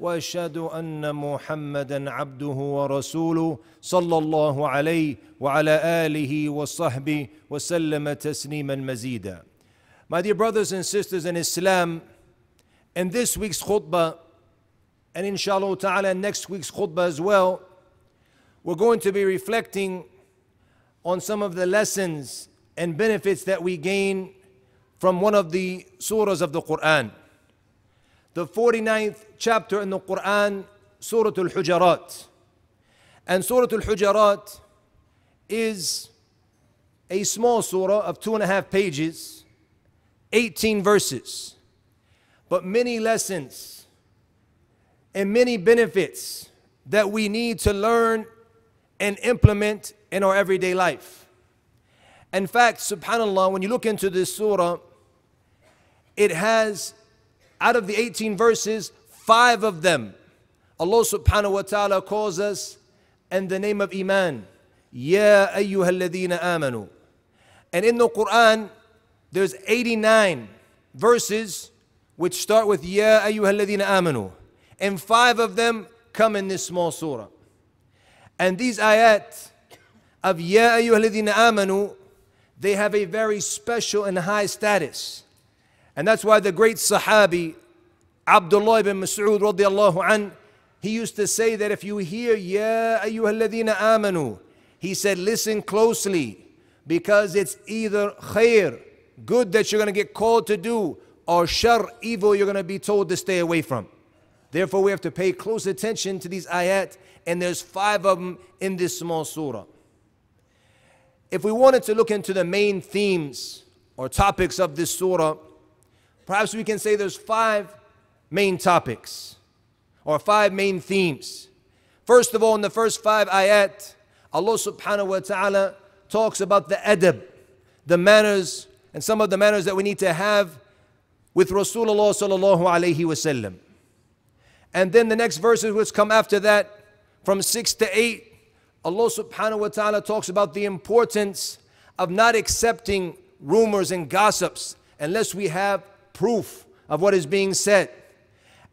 واشهد ان محمدا عبده ورسوله صلى الله عليه وعلى اله وصحبه وسلم تسليما مزيدا My dear brothers and sisters in Islam, in this week's khutbah, and inshallah ta'ala next week's khutbah as well, we're going to be reflecting on some of the lessons and benefits that we gain from one of the surahs of the Quran. The 49th chapter in the Quran, Surah Al Hujurat. And Surah Al Hujurat is a small surah of two and a half pages, 18 verses, but many lessons and many benefits that we need to learn and implement in our everyday life. In fact, subhanAllah, when you look into this surah, it has, out of the 18 verses, five of them, Allah subhanahu wa ta'ala calls us in the name of Iman. Ya ayyuhalladhina amanu. And in the Quran, there's 89 verses which start with Ya ayyuhalladhina amanu. And five of them come in this small surah. And these ayat of Ya ayyuhalladhina amanu, they have a very special and high status. And that's why the great Sahabi, Abdullah ibn Mas'ud radiallahu an, he used to say that if you hear Ya ayyuhalladhina amanu, he said, listen closely because it's either khair, good that you're going to get called to do, or shar, evil you're going to be told to stay away from. Therefore, we have to pay close attention to these ayat, and there's five of them in this small surah. If we wanted to look into the main themes or topics of this surah, perhaps we can say there's five main topics or five main themes. First of all, in the first five ayat, Allah subhanahu wa ta'ala talks about the adab, the manners, and some of the manners that we need to have with Rasulullah sallallahu alayhi wasallam. And then the next verses which come after that, from six to eight, Allah subhanahu wa ta'ala talks about the importance of not accepting rumors and gossips unless we have proof of what is being said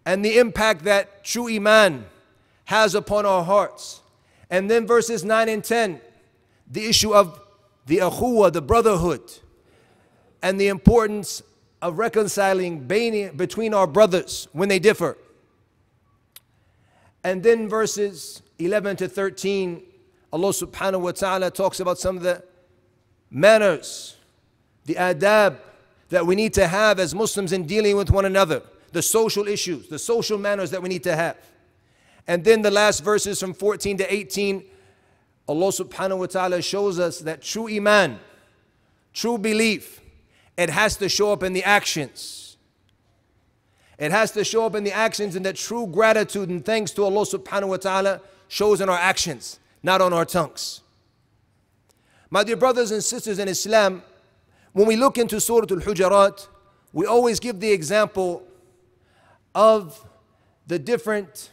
and the impact that true iman has upon our hearts. And then verses 9 and 10, the issue of the akhuwa, the brotherhood, and the importance of reconciling between our brothers when they differ. And then verses 11 to 13, Allah subhanahu wa ta'ala talks about some of the manners, the adab that we need to have as Muslims in dealing with one another, the social issues, the social manners that we need to have. And then the last verses from 14 to 18, Allah subhanahu wa ta'ala shows us that true iman, true belief, it has to show up in the actions. It has to show up in the actions, and that true gratitude and thanks to Allah subhanahu wa ta'ala shows in our actions, not on our tongues. My dear brothers and sisters in Islam, when we look into Surah Al Hujurat, we always give the example of the different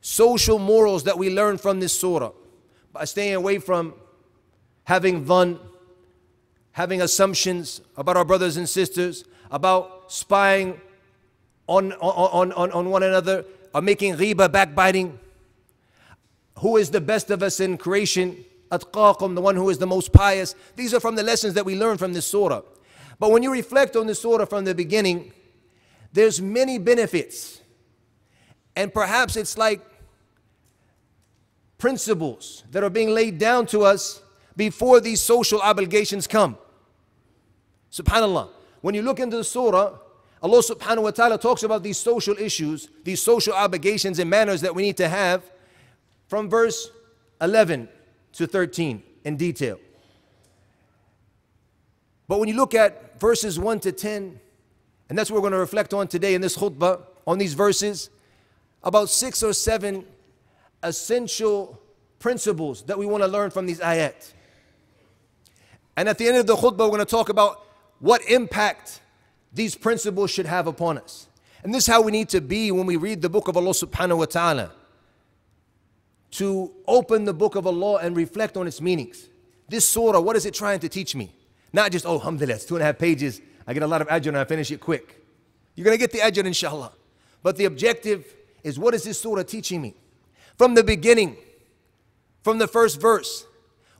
social morals that we learn from this surah by staying away from having fun, having assumptions about our brothers and sisters, about spying on, on, on, on one another, or making ghiba backbiting. Who is the best of us in creation? Atqaqum, the one who is the most pious. These are from the lessons that we learn from this surah. But when you reflect on this surah from the beginning, there's many benefits. And perhaps it's like principles that are being laid down to us before these social obligations come. Subhanallah. When you look into the surah, Allah subhanahu wa ta'ala talks about these social issues, these social obligations and manners that we need to have from verse 11 to 13 in detail. But when you look at verses 1 to 10, and that's what we're going to reflect on today in this khutbah, on these verses, about six or seven essential principles that we want to learn from these ayat. And at the end of the khutbah, we're going to talk about what impact these principles should have upon us. And this is how we need to be when we read the book of Allah subhanahu wa ta'ala. To open the book of Allah and reflect on its meanings. This surah, what is it trying to teach me? Not just, oh, alhamdulillah, it's two and a half pages. I get a lot of ajr and I finish it quick. You're going to get the ajr inshallah. But the objective is what is this surah teaching me? From the beginning, from the first verse,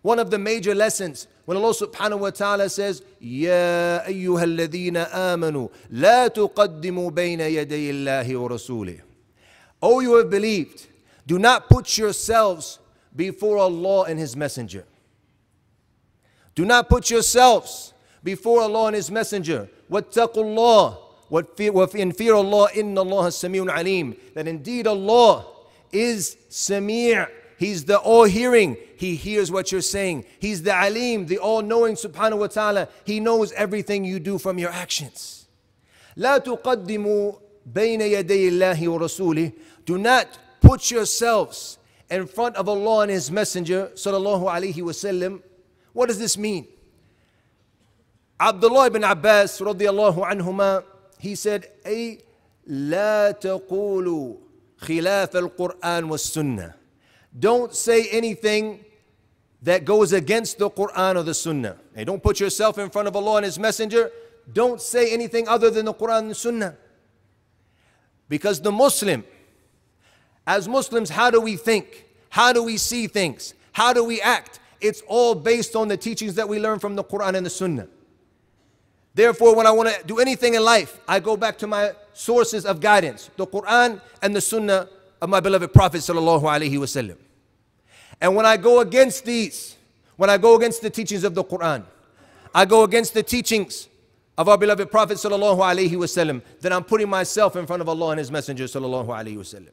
one of the major lessons when Allah subhanahu wa ta'ala says, Ya ayyuha alladhina amanu, la tuqaddimu bayna yaday Allahi wa rasulih. O you have believed, do not put yourselves before Allah and His Messenger. Do not put yourselves before Allah and His Messenger. وَاتَّقُوا اللَّهِ وَإِن fear Allah, إِنَّ اللَّهَ السَّمِيعٌ عَلِيمٌ That indeed Allah is Sami' He's the all hearing. He hears what you're saying. He's the alim, the all knowing subhanahu wa ta'ala. He knows everything you do from your actions. لا تقدموا بين يدي الله ورسوله. Do not put yourselves in front of Allah and His Messenger sallallahu alaihi wasallam. What does this mean? Abdullah ibn Abbas radiallahu anhuma, he said, أي لا تقولوا خلاف القرآن والسنة. Don't say anything that goes against the Quran or the Sunnah. Hey, don't put yourself in front of Allah and His Messenger. Don't say anything other than the Quran and the Sunnah. Because the Muslim, as Muslims, how do we think? How do we see things? How do we act? It's all based on the teachings that we learn from the Quran and the Sunnah. Therefore, when I want to do anything in life, I go back to my sources of guidance, the Quran and the Sunnah of my beloved Prophet sallallahu alaihi wasallam. And when I go against these, when I go against the teachings of the Quran, I go against the teachings of our beloved Prophet sallallahu alaihi wasallam, then I'm putting myself in front of Allah and His Messenger sallallahu alaihi wasallam.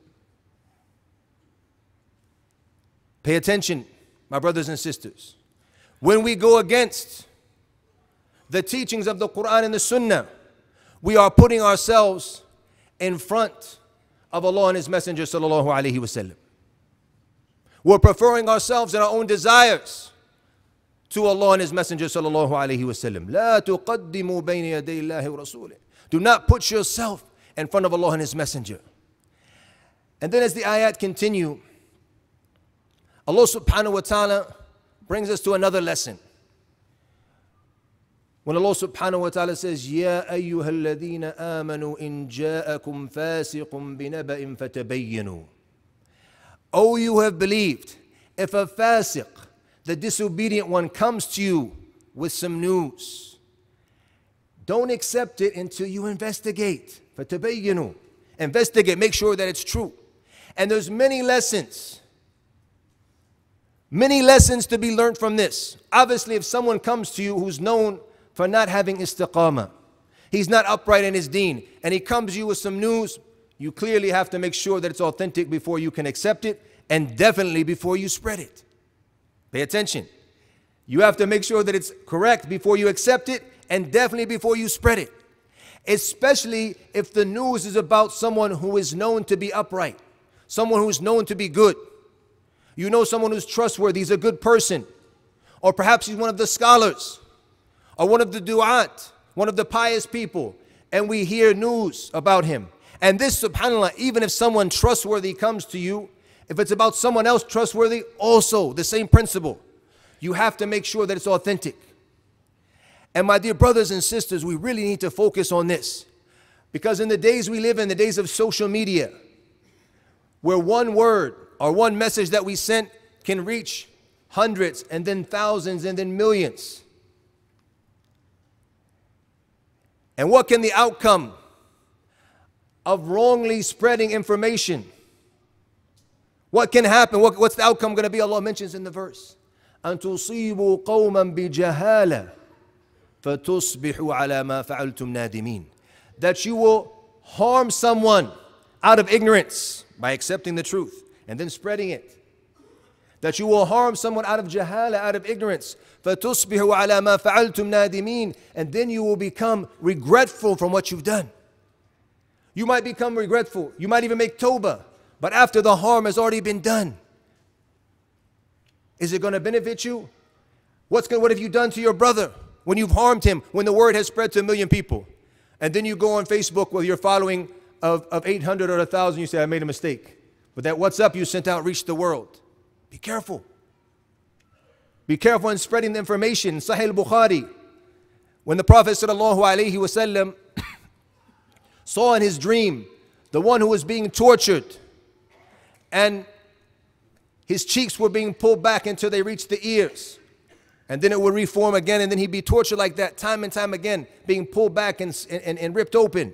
Pay attention, my brothers and sisters. When we go against the teachings of the Quran and the Sunnah, we are putting ourselves in front of Allah and His Messenger sallallahu alaihi wasallam. We're preferring ourselves and our own desires to Allah and His Messenger sallallahu alaihi wasallam. لا تقدموا بين يدي الله ورسوله. Do not put yourself in front of Allah and His Messenger. And then as the ayat continue, Allah subhanahu wa ta'ala brings us to another lesson. When Allah subhanahu wa ta'ala says, يَا أَيُّهَا الَّذِينَ آمَنُوا إِن جَاءَكُمْ فَاسِقٌ بِنَبَإٍ فَتَبَيَّنُوا O you have believed, if a fasiq, the disobedient one, comes to you with some news, don't accept it until you investigate. فَتَبَيَّنُوا Investigate, make sure that it's true. And there's many lessons. Many lessons to be learned from this. Obviously, if someone comes to you who's known for not having istiqamah. He's not upright in his deen. And he comes to you with some news. You clearly have to make sure that it's authentic before you can accept it and definitely before you spread it. Pay attention. You have to make sure that it's correct before you accept it and definitely before you spread it. Especially if the news is about someone who is known to be upright, someone who is known to be good. You know someone who's trustworthy, he's a good person. Or perhaps he's one of the scholars or one of the du'at, one of the pious people, and we hear news about him. And this, subhanAllah, even if someone trustworthy comes to you, if it's about someone else trustworthy, also the same principle. You have to make sure that it's authentic. And my dear brothers and sisters, we really need to focus on this. Because in the days we live in, the days of social media, where one word or one message that we sent can reach hundreds and then thousands and then millions. And what can the outcome of wrongly spreading information? What can happen? What, what's the outcome going to be? Allah mentions in the verse. أن تصيبوا قوما بجهالة فتصبحوا على ما فعلتم نادمين. That you will harm someone out of ignorance by accepting the truth and then spreading it. That you will harm someone out of jahala, out of ignorance فَتُصْبِحُ عَلَى مَا فَعَلْتُمْ نَادِمِينَ And then you will become regretful from what you've done. You might become regretful. You might even make tawbah. But after the harm has already been done, is it going to benefit you? What's going, what have you done to your brother when you've harmed him, when the word has spread to a million people? And then you go on Facebook with your following of, of 800 or 1,000, you say, I made a mistake. But that WhatsApp you sent out reached the world. Be careful. Be careful in spreading the information. Sahih Bukhari, when the Prophet ﷺ saw in his dream the one who was being tortured and his cheeks were being pulled back until they reached the ears. And then it would reform again, and then he'd be tortured like that time and time again, being pulled back and, and, and ripped open.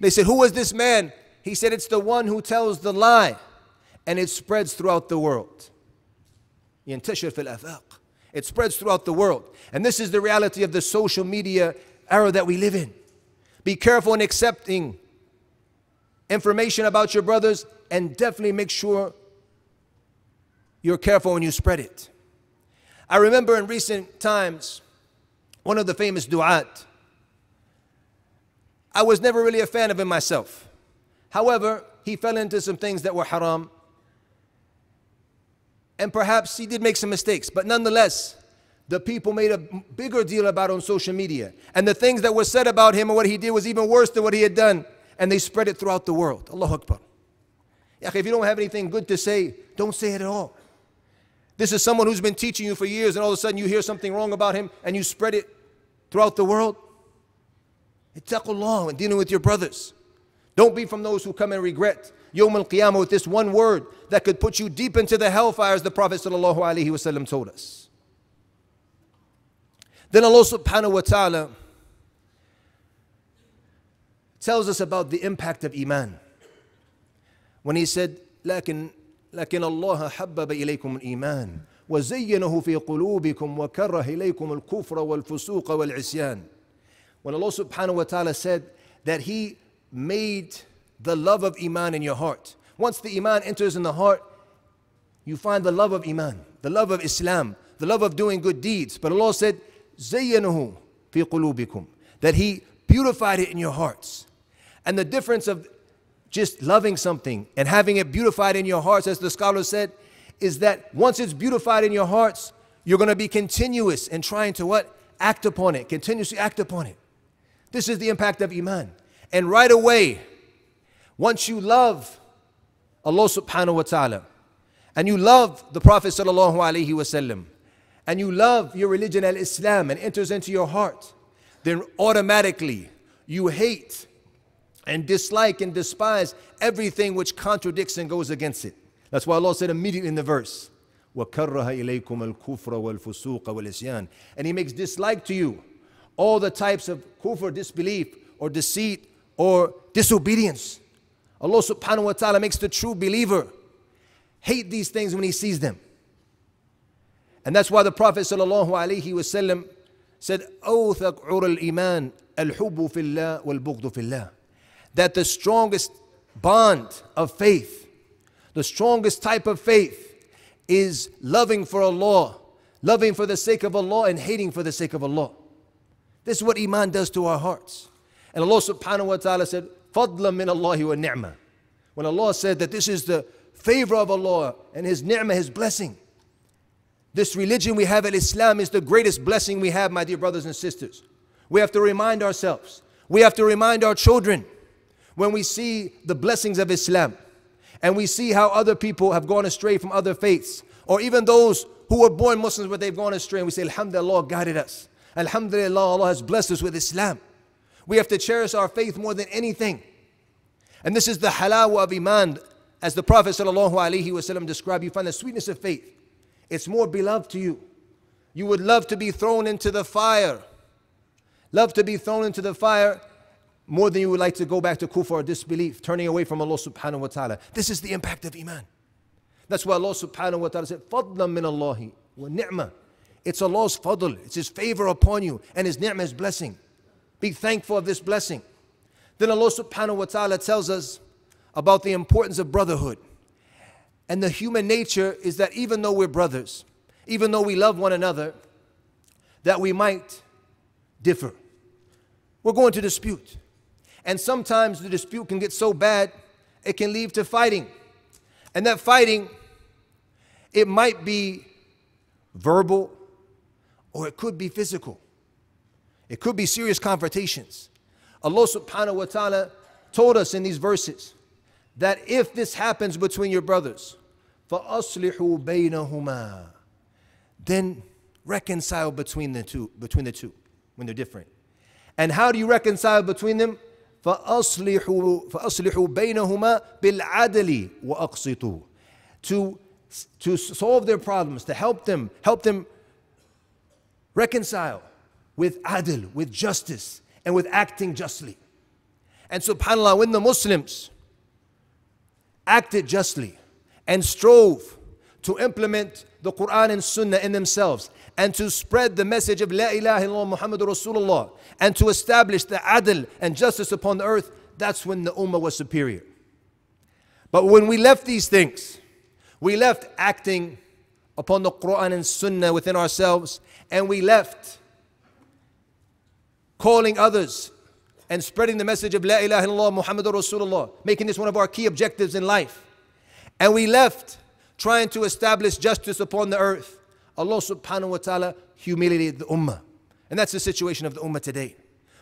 They said, Who was this man? He said, It's the one who tells the lie, and it spreads throughout the world. It spreads throughout the world. And this is the reality of the social media era that we live in. Be careful in accepting information about your brothers and definitely make sure you're careful when you spread it. I remember in recent times, one of the famous du'at, I was never really a fan of him myself. However, he fell into some things that were haram. And perhaps he did make some mistakes, but nonetheless, the people made a bigger deal about on social media. And the things that were said about him and what he did was even worse than what he had done. And they spread it throughout the world. Allah Akbar. If you don't have anything good to say, don't say it at all. This is someone who's been teaching you for years, and all of a sudden you hear something wrong about him and you spread it throughout the world. It's Ittaqullah when dealing with your brothers. Don't be from those who come and regret Yawm al Qiyamah with this one word that could put you deep into the hellfire, as the Prophet ﷺ told us. Then Allah subhanahu wa ta'ala tells us about the impact of Iman. When he said, لكن لكن الله حبب إليكم الإيمان وزينه في قلوبكم وكره إليكم الكفر والفسوق والعصيان. When Allah subhanahu wa ta'ala said that He made the love of Iman in your heart. Once the Iman enters in the heart, you find the love of Iman, the love of Islam, the love of doing good deeds. But Allah said, زينه في قلوبكم that he beautified it in your hearts and the difference of just loving something and having it beautified in your hearts as the scholar said is that once it's beautified in your hearts you're going to be continuous in trying to what act upon it continuously act upon it this is the impact of iman and right away once you love Allah subhanahu wa ta'ala and you love the prophet sallallahu alaihi wasallam and you love your religion al Islam and enters into your heart, then automatically you hate and dislike and despise everything which contradicts and goes against it. That's why Allah said immediately in the verse, وَكَرَّهَ إِلَيْكُمُ الْكُفْرَ وَالْفُسُوقَ وَالْإِسْيَانَ And He makes dislike to you all the types of kufr, disbelief, or deceit, or disobedience. Allah subhanahu wa ta'ala makes the true believer hate these things when he sees them. And that's why the Prophet sallallahu alaihi wasallam said, "Awthaq al-iman al-hubbu fillah wal-bughdu. That the strongest bond of faith, the strongest type of faith is loving for Allah, loving for the sake of Allah and hating for the sake of Allah. This is what iman does to our hearts. And Allah subhanahu wa ta'ala said, Fadla min Allahi wa ni'mah. When Allah said that this is the favor of Allah and His ni'mah, His blessing. This religion we have at Islam is the greatest blessing we have, my dear brothers and sisters. We have to remind ourselves. We have to remind our children when we see the blessings of Islam and we see how other people have gone astray from other faiths or even those who were born Muslims but they've gone astray and we say, Alhamdulillah, Allah guided us. Alhamdulillah, Allah has blessed us with Islam. We have to cherish our faith more than anything. And this is the halawa of iman. As the Prophet ﷺ described, you find the sweetness of faith. It's more beloved to you. You would love to be thrown into the fire. Love to be thrown into the fire more than you would like to go back to kufr or disbelief, turning away from Allah subhanahu wa ta'ala. This is the impact of iman. That's why Allah subhanahu wa ta'ala said, "Fadl min Allahi wa. It's Allah's fadl, it's His favor upon you, and His ni'mah, His blessing. Be thankful of this blessing. Then Allah subhanahu wa ta'ala tells us about the importance of brotherhood. And the human nature is that even though we're brothers, even though we love one another, that we might differ. We're going to dispute. And sometimes the dispute can get so bad, it can lead to fighting. And that fighting, it might be verbal, or it could be physical. It could be serious confrontations. Allah subhanahu wa ta'ala told us in these verses that if this happens between your brothers, فَأَصْلِحُوا بَيْنَهُمَا Then reconcile between the two, between the two when they're different. And how do you reconcile between them? فأصلحوا فأصلحوا بينهما بالعدل وأقسطوا to to solve their problems to help them help them reconcile with adil, with justice and with acting justly and subhanallah when the muslims acted justly and strove to implement the Quran and Sunnah in themselves and to spread the message of La ilaha illallah Muhammadur Rasulullah and to establish the adil and justice upon the earth, that's when the ummah was superior. But when we left these things, we left acting upon the Quran and Sunnah within ourselves, and we left calling others and spreading the message of La ilaha illallah Muhammadur Rasulullah, making this one of our key objectives in life. And we left trying to establish justice upon the earth. Allah subhanahu wa ta'ala humiliated the ummah. And that's the situation of the ummah today.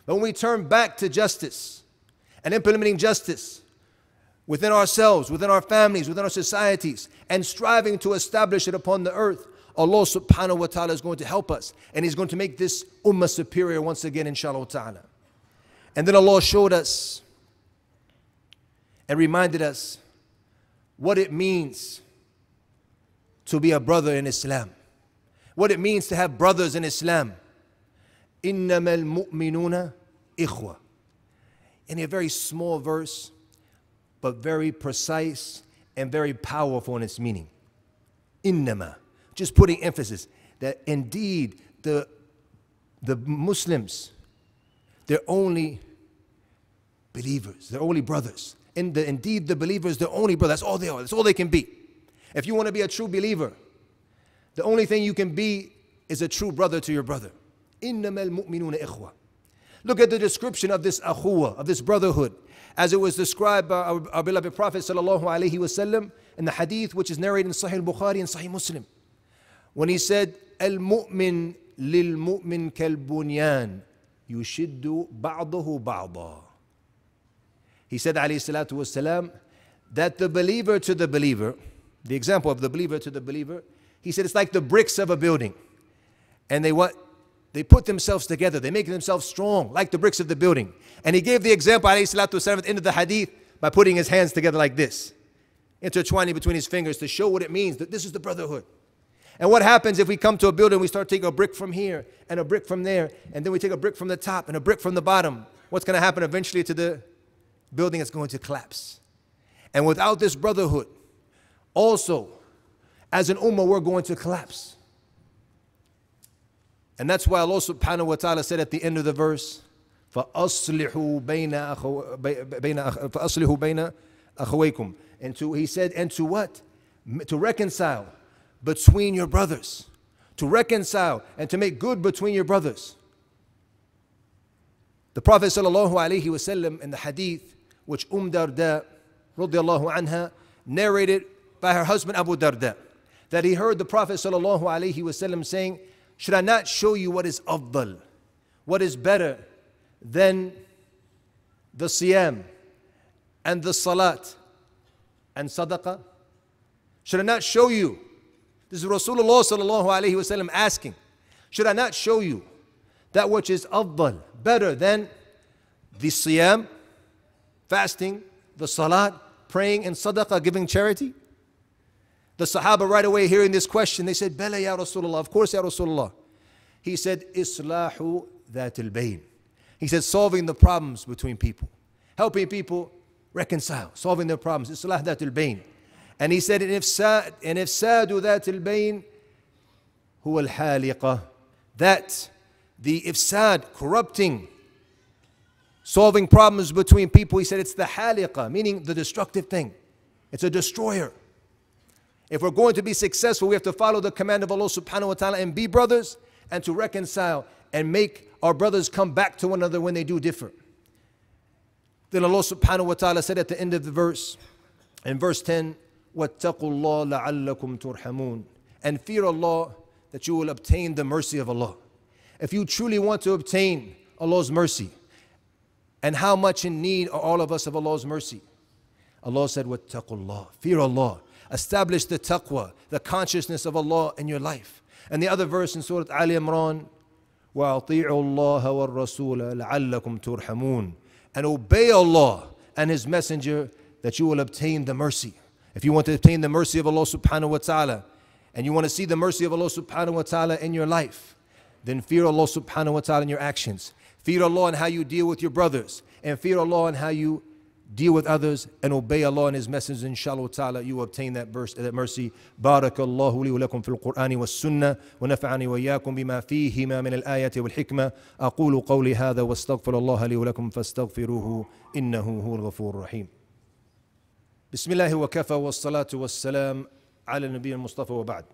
But when we turn back to justice and implementing justice within ourselves, within our families, within our societies, and striving to establish it upon the earth, Allah subhanahu wa ta'ala is going to help us. And He's going to make this ummah superior once again, inshallah ta'ala. And then Allah showed us and reminded us what it means to be a brother in Islam, what it means to have brothers in Islam. إنما المؤمنون إخوة. In a very small verse, but very precise and very powerful in its meaning. Innama, just putting emphasis that indeed the, the Muslims, they're only believers, they're only brothers. In the, indeed, the believers, they're only brothers. That's all they are, that's all they can be. If you want to be a true believer, the only thing you can be is a true brother to your brother. Look at the description of this akhuwa, of this brotherhood, as it was described by our, our beloved Prophet sallallahu alaihi wasallam in the hadith which is narrated in Sahih Bukhari and Sahih Muslim. When he said, Al-mu'min lil-mu'min kal-bunyan yushiddu ba'dahu ba'da. He said, alayhi salatu wasalam, that the believer to the believer, the example of the believer to the believer, he said it's like the bricks of a building. And they what? They put themselves together. They make themselves strong, like the bricks of the building. And he gave the example, alayhi salatu wasalam, at the end of the hadith by putting his hands together like this, intertwining between his fingers to show what it means that this is the brotherhood. And what happens if we come to a building, we start taking a brick from here and a brick from there, and then we take a brick from the top and a brick from the bottom? What's going to happen eventually to the building? It's going to collapse. And without this brotherhood, also, as an ummah, we're going to collapse. And that's why Allah subhanahu wa ta'ala said at the end of the verse, فَأَصْلِحُوا بَيْنَ فَأَصْلِحُوا بَيْنَ أَخَوَيْكُمْ And to, he said, and to what? To reconcile between your brothers. To reconcile and to make good between your brothers. The Prophet wasallam in the hadith which Umm Darda anha narrated by her husband Abu Darda that he heard the Prophet ﷺ saying, Should I not show you what is afdal, what is better than the siyam and the salat and sadaqah? Should I not show you? This is Rasulullah ﷺ asking, Should I not show you that which is afdal, better than the siyam, fasting, the salat, praying, and sadaqah, giving charity? The Sahaba right away hearing this question, they said, Bala ya Rasulullah, of course ya Rasulullah. He said, Islahu that bayn. He said, solving the problems between people, helping people reconcile, solving their problems. Islah that bayn. And he said, and if and that bayn, huwa al that the ifsad, corrupting, solving problems between people, he said it's the haliqa, meaning the destructive thing. It's a destroyer. If we're going to be successful, we have to follow the command of Allah subhanahu wa ta'ala and be brothers and to reconcile and make our brothers come back to one another when they do differ. Then Allah subhanahu wa ta'ala said at the end of the verse, in verse 10, وَاتَّقُوا اللَّهَ لَعَلَّكُمْ تُرْحَمُونَ And fear Allah that you will obtain the mercy of Allah. if you truly want to obtain Allah's mercy, and how much in need are all of us of Allah's mercy? Allah said, Wattaqullah, fear Allah. Establish the taqwa, the consciousness of Allah in your life. And the other verse in Surah Ali Imran, وَأَطِيعُوا اللَّهَ وَالرَّسُولَ لَعَلَّكُمْ تُرْحَمُونَ And obey Allah and His Messenger that you will obtain the mercy. If you want to obtain the mercy of Allah subhanahu wa ta'ala, and you want to see the mercy of Allah subhanahu wa ta'ala in your life, then fear Allah subhanahu wa ta'ala in your actions. Fear Allah in how you deal with your brothers, and fear Allah in how you deal with others and obey Allah and His Messenger, inshallah ta'ala, you will obtain that, verse, that mercy. بارك الله لي ولكم في القرآن والسنة ونفعني وإياكم بما فيهما من الآية والحكمة أقول قولي هذا واستغفر الله لي ولكم فاستغفروه إنه هو الغفور الرحيم بسم الله وكفى والصلاة والسلام على النبي المصطفى وبعد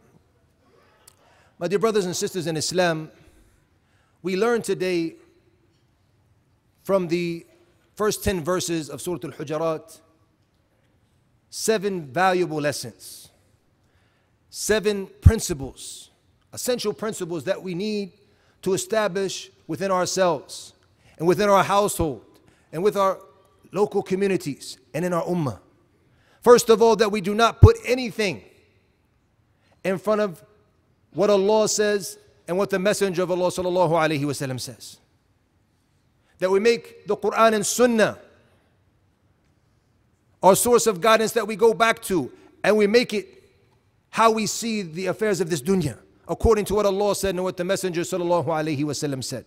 My dear brothers and sisters in Islam, we learn today from the first 10 verses of Surah Al-Hujurat seven valuable lessons, seven principles, essential principles that we need to establish within ourselves and within our household and with our local communities and in our ummah. First of all, that we do not put anything in front of what Allah says and what the Messenger of Allah sallallahu alaihi wasallam says that we make the Quran and Sunnah our source of guidance that we go back to and we make it how we see the affairs of this dunya according to what Allah said and what the Messenger sallallahu alaihi wasallam said.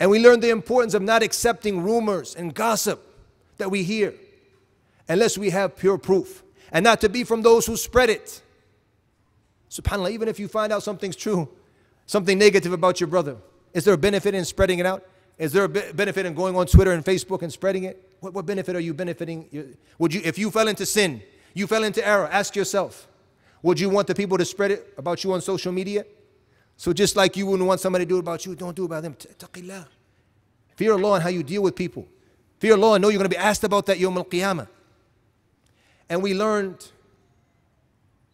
And we learn the importance of not accepting rumors and gossip that we hear unless we have pure proof and not to be from those who spread it. SubhanAllah, even if you find out something's true, something negative about your brother, is there a benefit in spreading it out? Is there a benefit in going on Twitter and Facebook and spreading it? What, what benefit are you benefiting? Would you, if you fell into sin, you fell into error, ask yourself, would you want the people to spread it about you on social media? So just like you wouldn't want somebody to do it about you, don't do it about them. Taqillah. Fear Allah and how you deal with people. Fear Allah and know you're going to be asked about that Yawm al-Qiyamah. And we learned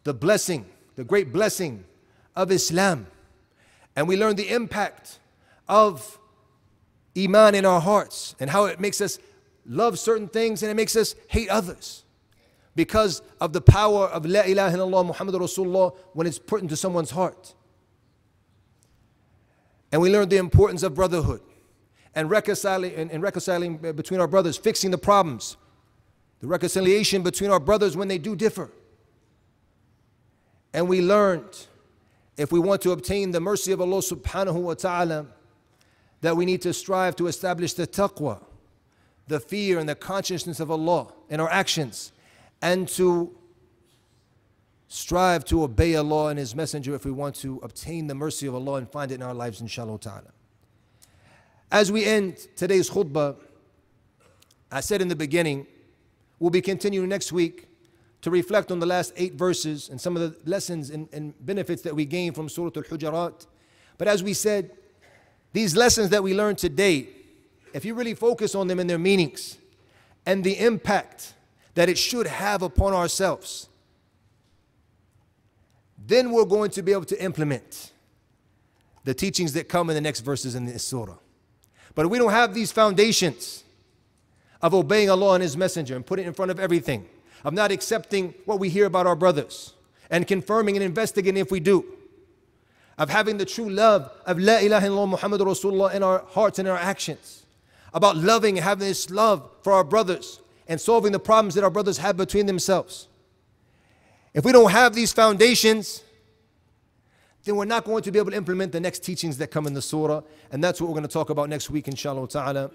the blessing, the great blessing of Islam. And we learned the impact of Iman in our hearts and how it makes us love certain things and it makes us hate others because of the power of La ilaha illallah Muhammad Rasulullah when it's put into someone's heart. And we learned the importance of brotherhood and reconciling, and, and reconciling between our brothers, fixing the problems, the reconciliation between our brothers when they do differ. And we learned if we want to obtain the mercy of Allah subhanahu wa ta'ala, that we need to strive to establish the taqwa, the fear and the consciousness of Allah in our actions, and to strive to obey Allah and His Messenger if we want to obtain the mercy of Allah and find it in our lives, inshallah ta'ala. As we end today's khutbah, I said in the beginning, we'll be continuing next week to reflect on the last eight verses and some of the lessons and, and benefits that we gain from Surah Al Hujurat. But as we said, these lessons that we learned today, if you really focus on them and their meanings and the impact that it should have upon ourselves, then we're going to be able to implement the teachings that come in the next verses in this surah. But we don't have these foundations of obeying Allah and His Messenger and putting it in front of everything, of not accepting what we hear about our brothers and confirming and investigating if we do, of having the true love of La ilaha illallah Muhammad Rasulullah in our hearts and our actions, about loving and having this love for our brothers and solving the problems that our brothers have between themselves. If we don't have these foundations, then we're not going to be able to implement the next teachings that come in the surah. And that's what we're going to talk about next week, inshallah ta'ala.